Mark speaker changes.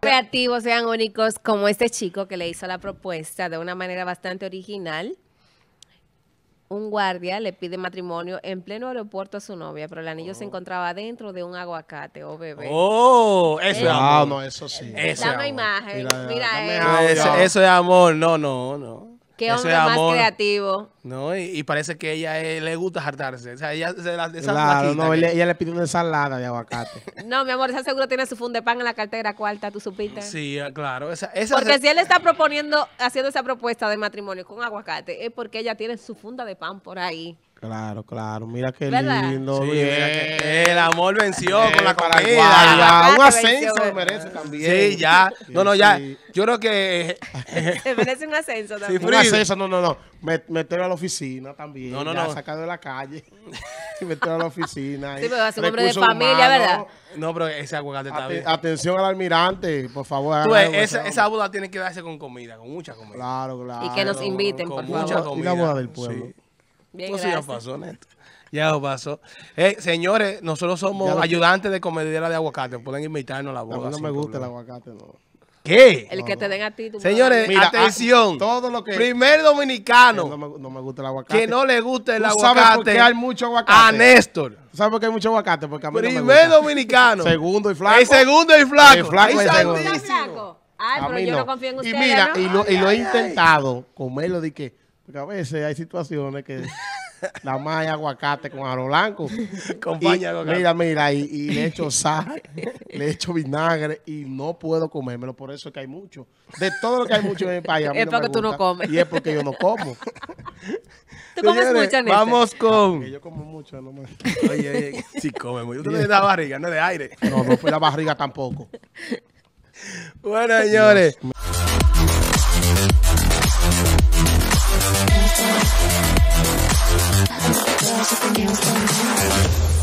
Speaker 1: Creativos, sean únicos, como este chico que le hizo la propuesta de una manera bastante original. Un guardia le pide matrimonio en pleno aeropuerto a su novia, pero el anillo se oh. encontraba dentro de un aguacate oh, bebé.
Speaker 2: ¡Oh! Eso es
Speaker 3: eh,
Speaker 2: amor.
Speaker 3: No,
Speaker 2: no,
Speaker 1: imagen.
Speaker 3: Mira
Speaker 2: eso. Eso es amor. No, no, no.
Speaker 1: Qué hombre
Speaker 2: es
Speaker 1: más
Speaker 2: amor.
Speaker 1: creativo.
Speaker 2: No, y, y parece que ella eh, le gusta hartarse. O sea, ella se la, esa
Speaker 3: Claro, no,
Speaker 2: que-
Speaker 3: ella, ella le pidió una ensalada de aguacate.
Speaker 1: No, mi amor, esa seguro tiene su funde pan en la cartera cuarta, tú supiste.
Speaker 2: Sí, ah, claro. Esa, esa
Speaker 1: Porque
Speaker 2: se-
Speaker 1: si él está proponiendo, haciendo esa propuesta de matrimonio con aguacate, es porque ella tiene su funda de pan por ahí.
Speaker 3: Claro, claro. Mira qué
Speaker 1: ¿Verdad?
Speaker 3: lindo.
Speaker 2: Sí, mira que el amor venció
Speaker 3: Eh,
Speaker 2: con la
Speaker 3: para el
Speaker 2: comida.
Speaker 3: guardia. Un
Speaker 1: venció,
Speaker 3: ascenso merece también.
Speaker 2: Sí, ya. No, no, ya.
Speaker 3: Sí.
Speaker 2: Yo creo que.
Speaker 1: Se merece un ascenso también.
Speaker 3: Un ascenso, no, no, no. Me- Meterlo a la oficina también.
Speaker 2: No, no,
Speaker 3: ya
Speaker 2: no.
Speaker 3: Sacado de la calle. y meterlo a la oficina.
Speaker 1: Sí, pero es un hombre de familia,
Speaker 3: humanos.
Speaker 1: ¿verdad?
Speaker 2: No, pero ese aguacate está bien.
Speaker 3: atención al almirante, por favor.
Speaker 2: Tú ves, esa, esa boda tiene que darse con comida, con mucha comida.
Speaker 3: Claro, claro.
Speaker 1: Y que nos inviten,
Speaker 2: con
Speaker 1: por
Speaker 2: mucha
Speaker 1: favor.
Speaker 2: comida.
Speaker 3: Y la boda del pueblo.
Speaker 2: Sí.
Speaker 1: Bien,
Speaker 2: Pues sí, ya
Speaker 1: gracias.
Speaker 2: pasó, Neto. Ya pasó. Eh, señores, nosotros somos
Speaker 3: lo-
Speaker 2: ayudantes de comedera de aguacate. Pueden invitarnos a la
Speaker 3: A
Speaker 2: boda.
Speaker 3: mí no me gusta el aguacate, no.
Speaker 2: ¿Qué?
Speaker 1: El que te den a ti. tú
Speaker 2: Señores,
Speaker 3: Mira,
Speaker 2: atención.
Speaker 3: todo lo que-
Speaker 2: Primer
Speaker 3: No
Speaker 2: dominicano
Speaker 3: me, no me gusta el aguacate.
Speaker 2: que no le gusta el
Speaker 3: ¿Tú sabes por
Speaker 2: aguacate
Speaker 3: qué hay mucho aguacate?
Speaker 2: a Néstor.
Speaker 3: ¿Tú ¿Sabes por qué hay mucho aguacate? Porque a mí no me
Speaker 2: Primer
Speaker 3: gusta.
Speaker 2: dominicano.
Speaker 3: Segundo y flaco.
Speaker 2: El segundo y flaco.
Speaker 3: El flaco y segundo.
Speaker 1: ¿Está
Speaker 2: santísimo.
Speaker 1: flaco? Ay,
Speaker 3: A
Speaker 1: pero
Speaker 3: mí
Speaker 1: yo no
Speaker 3: no.
Speaker 1: confío en
Speaker 3: y
Speaker 1: ustedes,
Speaker 3: mira,
Speaker 1: ¿no?
Speaker 3: y lo, y lo he intentado comerlo de que, porque a veces hay situaciones que nada más hay aguacate con arroz blanco.
Speaker 2: Compañía
Speaker 3: Y. Mira, mira, y, y le echo sal, le echo vinagre y no puedo comérmelo, por eso es que hay mucho. De todo lo que hay mucho en el país, a mí
Speaker 1: Es
Speaker 3: no
Speaker 1: porque
Speaker 3: me
Speaker 1: tú no comes.
Speaker 3: Y es porque yo no como.
Speaker 1: ¿Tú comes
Speaker 2: Señores,
Speaker 1: mucho, Néstor?
Speaker 2: Vamos con.
Speaker 3: Que yo como mucho, no me...
Speaker 2: Oye, oye, sí come muy. Usted no tiene la barriga, no es de aire.
Speaker 3: No, no fue la barriga tampoco.
Speaker 2: Bueno, señores.
Speaker 4: Deus.